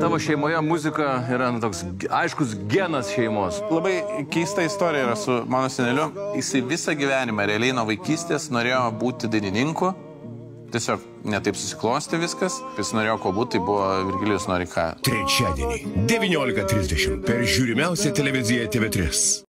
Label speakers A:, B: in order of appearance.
A: tavo šeimoje muzika yra nu, toks g- aiškus genas šeimos.
B: Labai keista istorija yra su mano seneliu. Jisai visą gyvenimą, realiai nuo vaikystės, norėjo būti dainininku. Tiesiog netaip susiklosti viskas. Jis norėjo ko būti, tai buvo Virgilijus Norika.
C: Trečiadienį 19.30 per žiūrimiausią televiziją TV3.